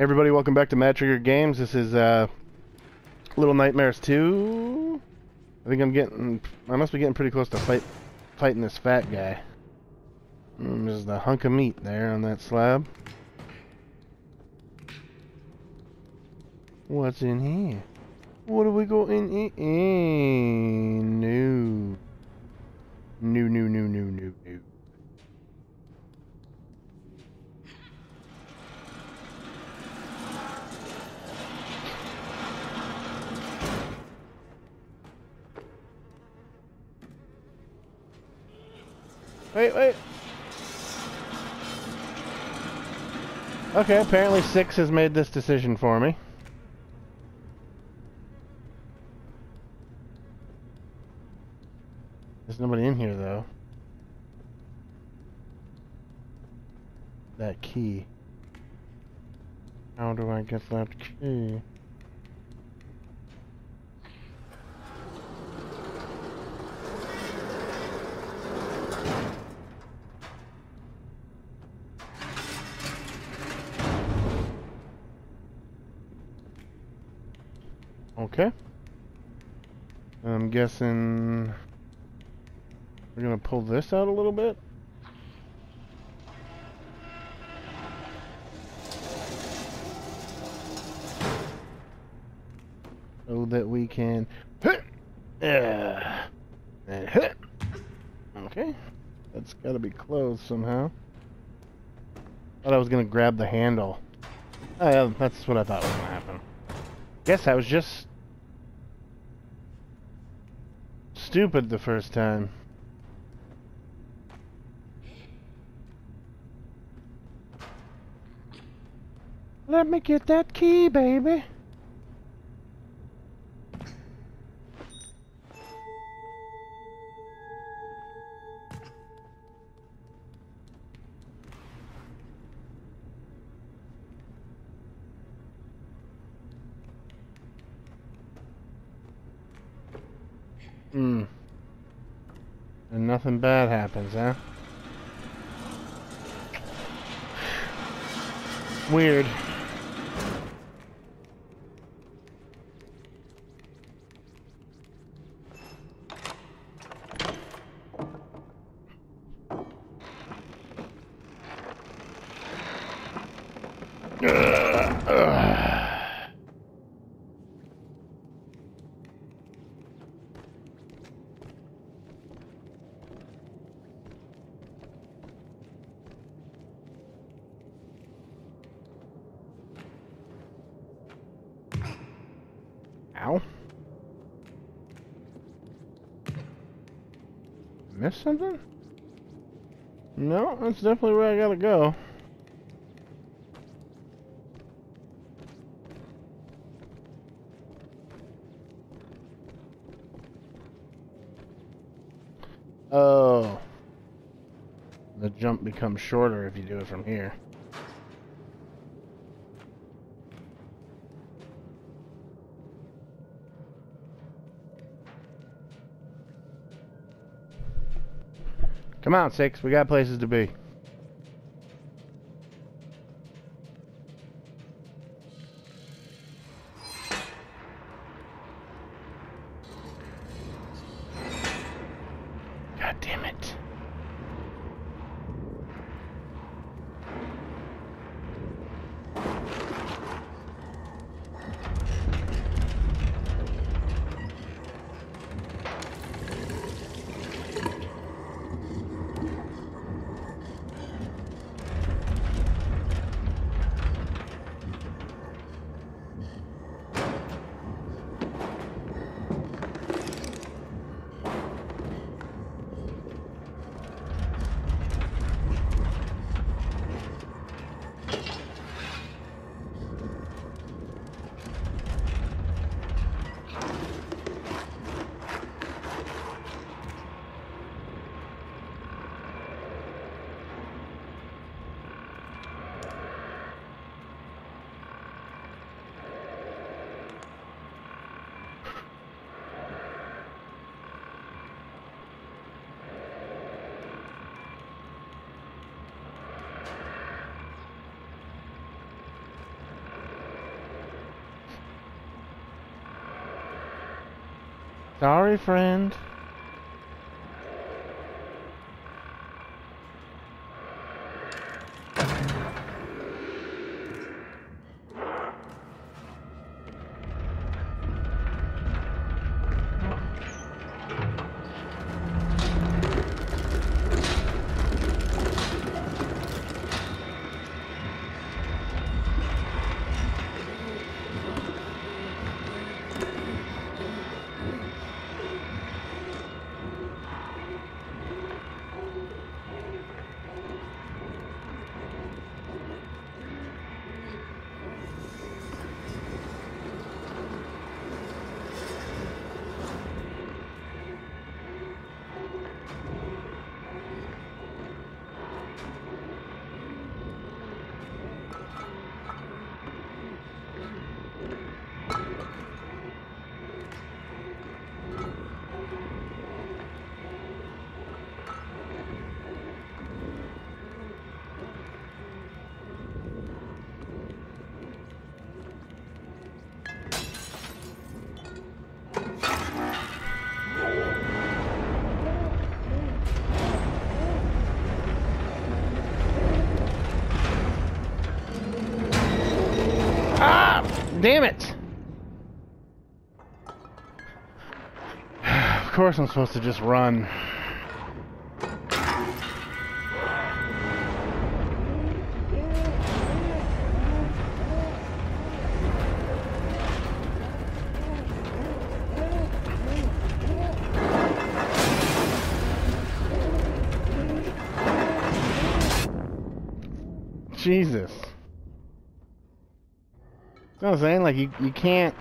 Everybody, welcome back to Madd Trigger Games. This is uh, Little Nightmares 2. I think I'm getting, I must be getting pretty close to fight, fighting this fat guy. Mm, there's the hunk of meat there on that slab. What's in here? What do we go in? in? No. No, no, no, no, no, no. Wait, wait. Okay, apparently Six has made this decision for me. There's nobody in here, though. That key. How do I get that key? Okay. Guessing we're gonna pull this out a little bit. So that we can yeah. Okay. That's gotta be closed somehow. Thought I was gonna grab the handle. Oh yeah, that's what I thought was gonna happen. Guess I was just stupid the first time. Let me get that key, baby. And nothing bad happens, huh? Weird. Something? No, that's definitely where I gotta go. Oh. The jump becomes shorter if you do it from here. Come on, Six. We got places to be. Sorry, friend. Damn it! Of course I'm supposed to just run. Jesus. You know what I'm saying? Like, you, you can't...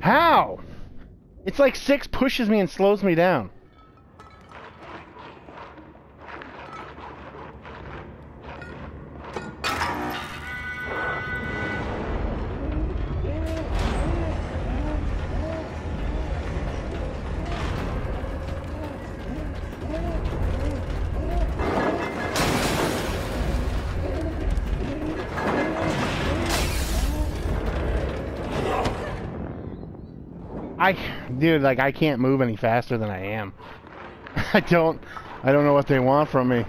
How? It's like six pushes me and slows me down. Dude, like I can't move any faster than I am. I don't, I don't know what they want from me.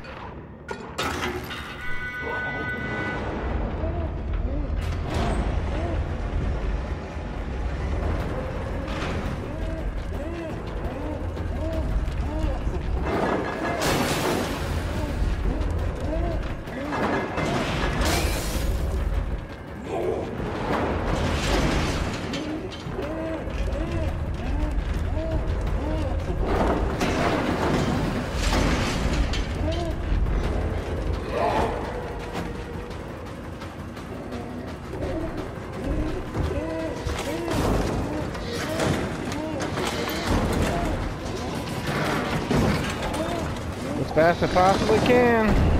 Fast as I possibly can.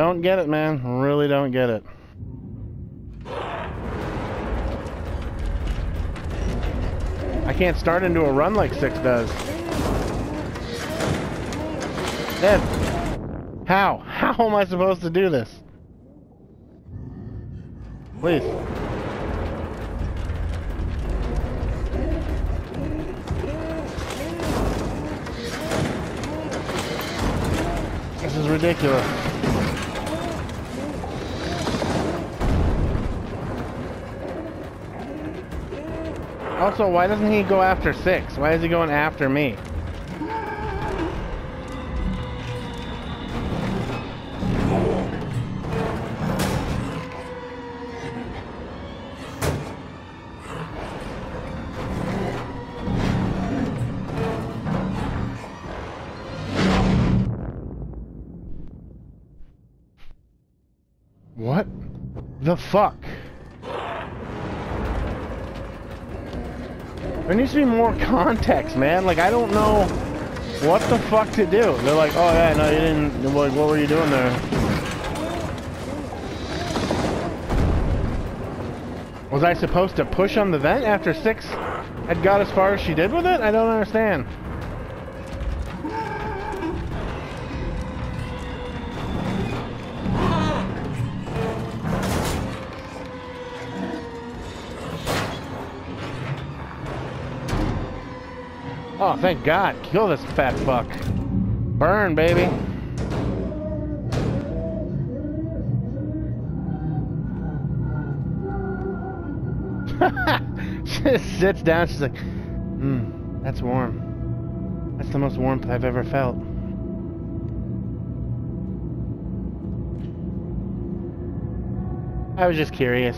Don't get it, man. Really don't get it. I can't start into a run like six does. Ed, how? How am I supposed to do this? Please. This is ridiculous. Also, why doesn't he go after six? Why is he going after me? What the fuck? There needs to be more context, man. Like, I don't know what the fuck to do. They're like, oh yeah, no, you didn't, like, what were you doing there? Was I supposed to push on the vent after six had got as far as she did with it? I don't understand. Oh, thank God. Kill this fat fuck. Burn, baby. she sits down. She's like, hmm, that's warm. That's the most warmth I've ever felt. I was just curious.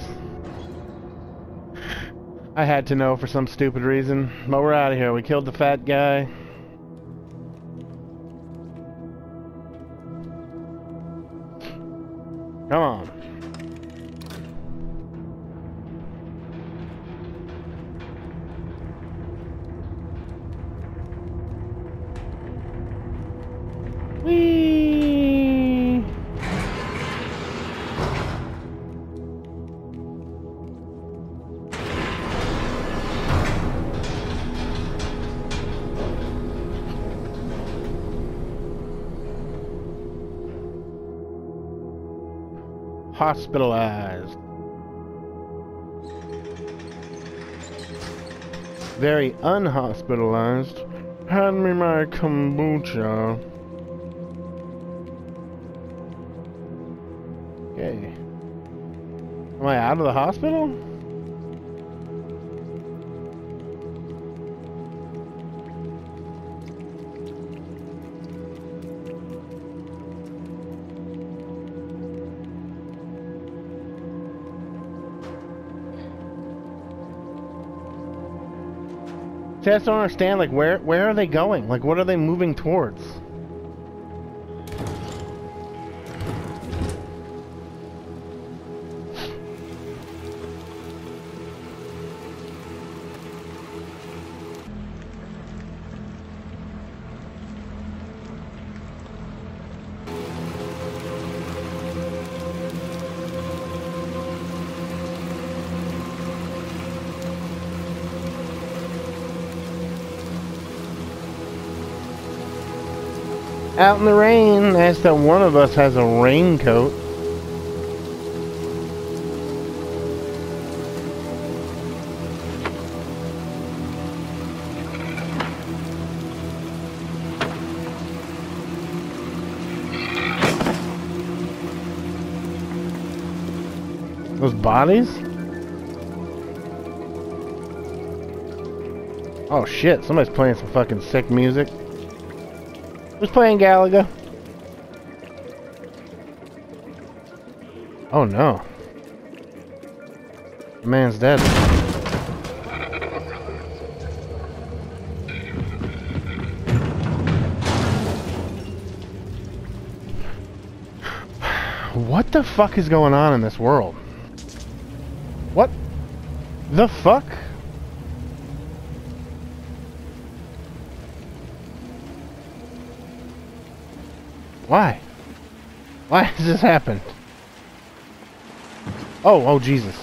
I had to know for some stupid reason. But we're out of here. We killed the fat guy. Come on. Hospitalized. Very unhospitalized. Hand me my kombucha. Okay. Am I out of the hospital? See, I just don't understand, like, where, where are they going? Like, what are they moving towards? Out in the rain, as that one of us has a raincoat. Those bodies? Oh shit, somebody's playing some fucking sick music. Who's playing Galaga? Oh no. The man's dead. What the fuck is going on in this world? What the fuck? Why? Why has this happened? Oh, oh Jesus.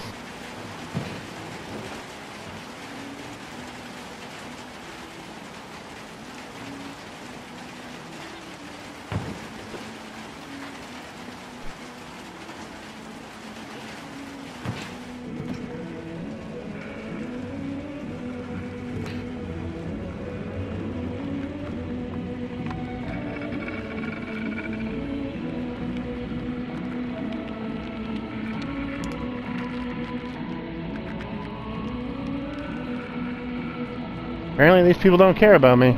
Apparently these people don't care about me.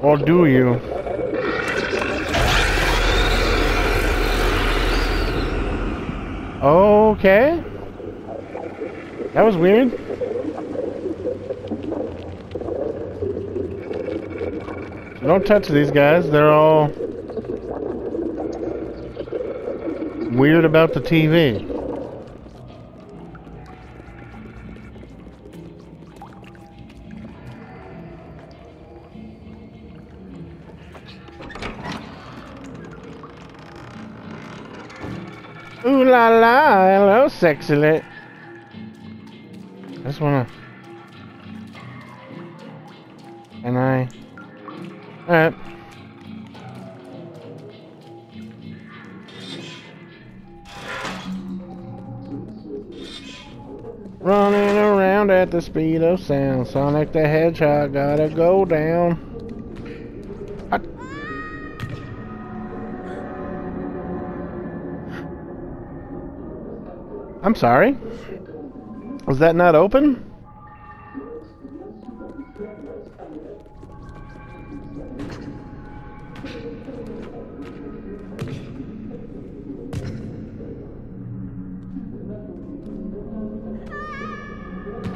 Or do you? Okay. That was weird. Don't touch these guys. They're all weird about the TV. Ooh la la, hello sexy lit. I just wanna... the speed of sound. Sonic the Hedgehog gotta go down. What? I'm sorry? Was that not open?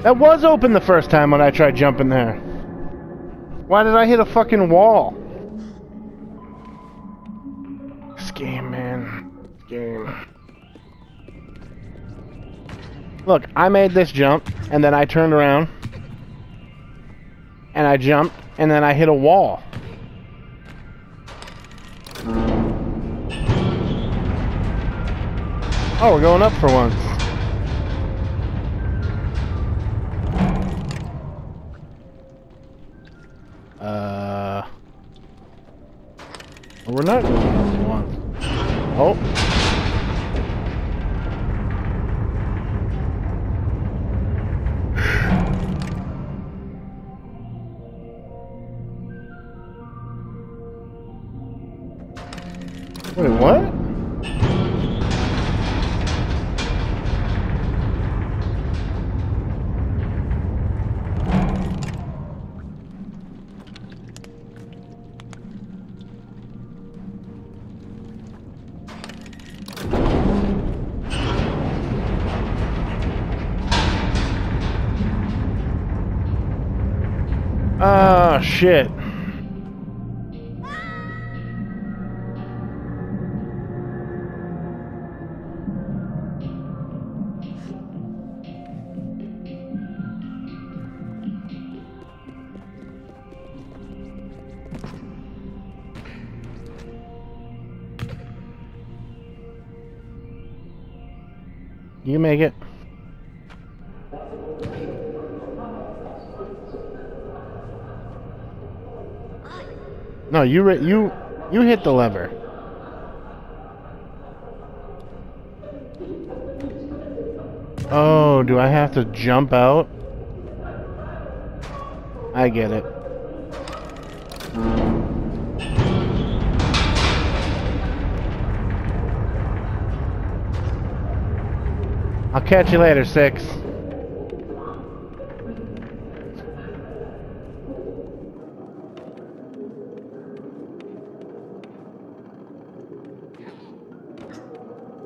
That was open the first time when I tried jumping there. Why did I hit a fucking wall? This game, man. This game. Look, I made this jump, and then I turned around, and I jumped, and then I hit a wall. Oh, we're going up for once. We're not going for once. Oh. Shit. You make it. No, you you you hit the lever. Oh, do I have to jump out? I get it. I'll catch you later, Six.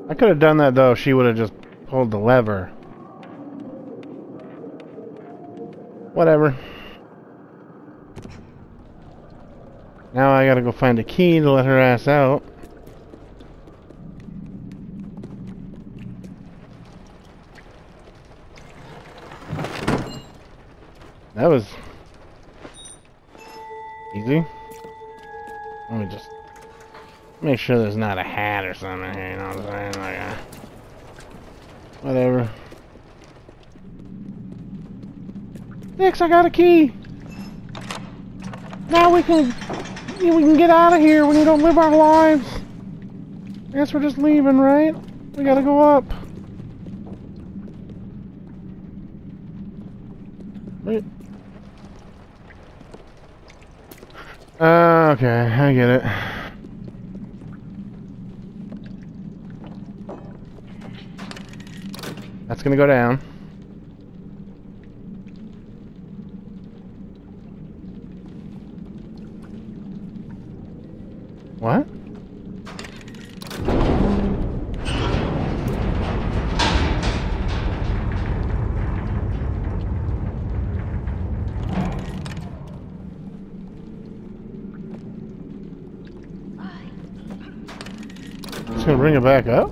I could have done that though, she would have just pulled the lever. Whatever. Now I gotta go find a key to let her ass out. That was easy. Make sure there's not a hat or something here, you know what I'm saying? Like uh, whatever. Nix, I got a key. Now we can we can get out of here. We can go live our lives. I guess we're just leaving, right? We gotta go up. Wait. Uh, okay, I get it. gonna go down. What? It's gonna bring it back up?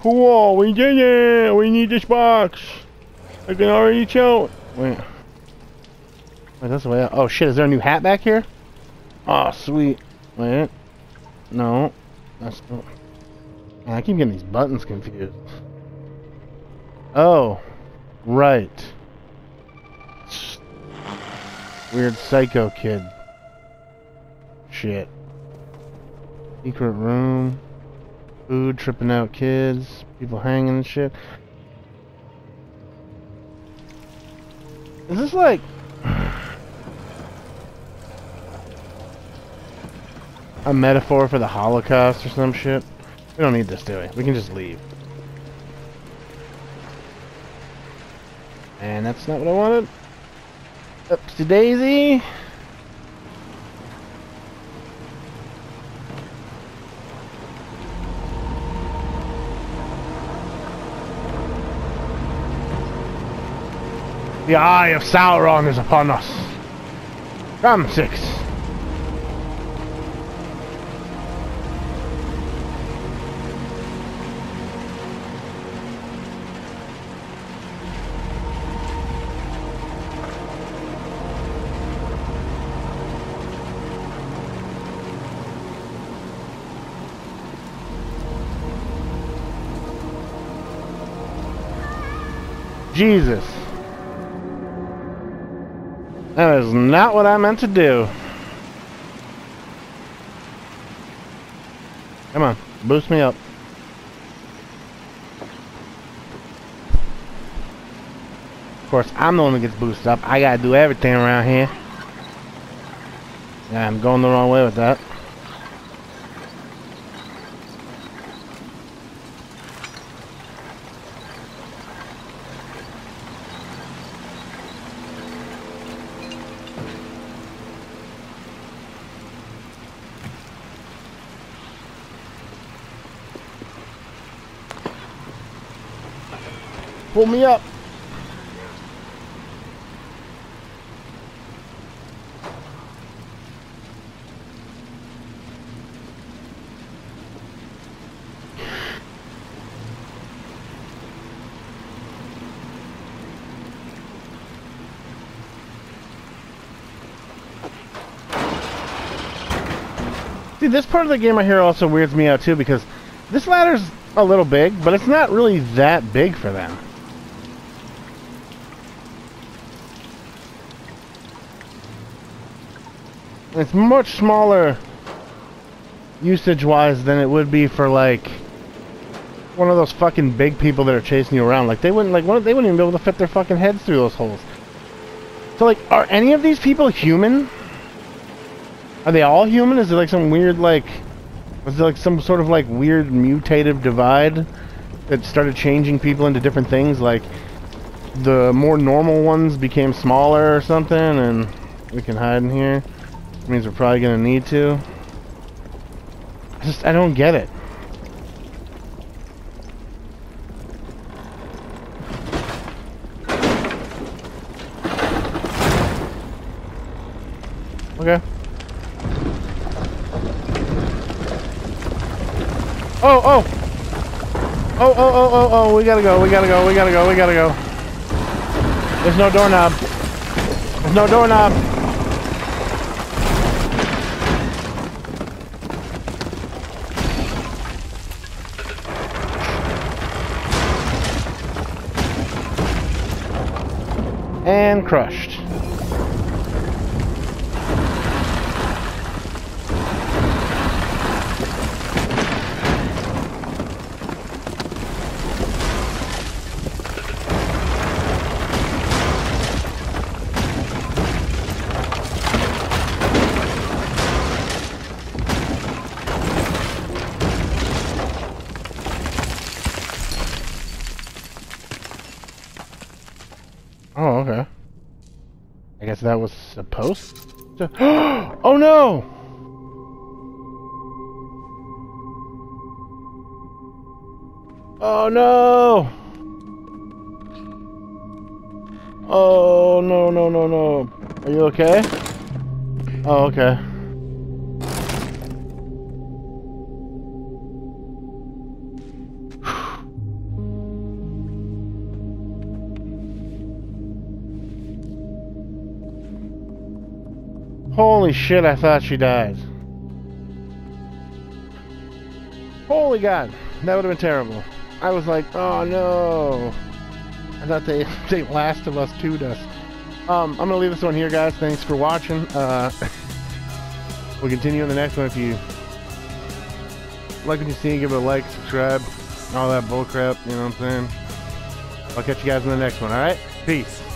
Cool, we did it! We need this box! I can already tell. Wait. Wait, that's the way out. Oh shit, is there a new hat back here? Oh, sweet. Wait. No. That's not. Man, I keep getting these buttons confused. Oh. Right. Weird psycho kid. Shit. Secret room. Food, tripping out kids, people hanging and shit. Is this like... a metaphor for the Holocaust or some shit? We don't need this, do we? We can just leave. And that's not what I wanted. Ups to Daisy. The eye of Sauron is upon us. Come, six. Jesus. That is not what I meant to do. Come on, boost me up. Of course, I'm the one that gets boosted up. I gotta do everything around here. Yeah, I'm going the wrong way with that. Pull me up. See, this part of the game I hear also weirds me out too because this ladder's a little big, but it's not really that big for them. It's much smaller usage-wise than it would be for like one of those fucking big people that are chasing you around. Like they wouldn't like one, they wouldn't even be able to fit their fucking heads through those holes. So like, are any of these people human? Are they all human? Is it like some weird like, was it like some sort of like weird mutative divide that started changing people into different things? Like the more normal ones became smaller or something, and we can hide in here means we're probably gonna need to. I just, I don't get it. Okay. Oh, oh! Oh, oh, oh, oh, oh, we gotta go, we gotta go, we gotta go, we gotta go. There's no doorknob. There's no doorknob. And crushed. That was supposed to... oh no! Oh no! Oh, no, no, no, no. Are you okay? Oh, okay. Holy shit, I thought she died. Holy god, that would have been terrible. I was like, oh no. I thought they, they Last of Us 2'd us. Um, I'm gonna leave this one here, guys. Thanks for watching. Uh, we'll continue in the next one. If you like what you see, give it a like, subscribe, all that bullcrap, you know what I'm saying? I'll catch you guys in the next one, alright? Peace.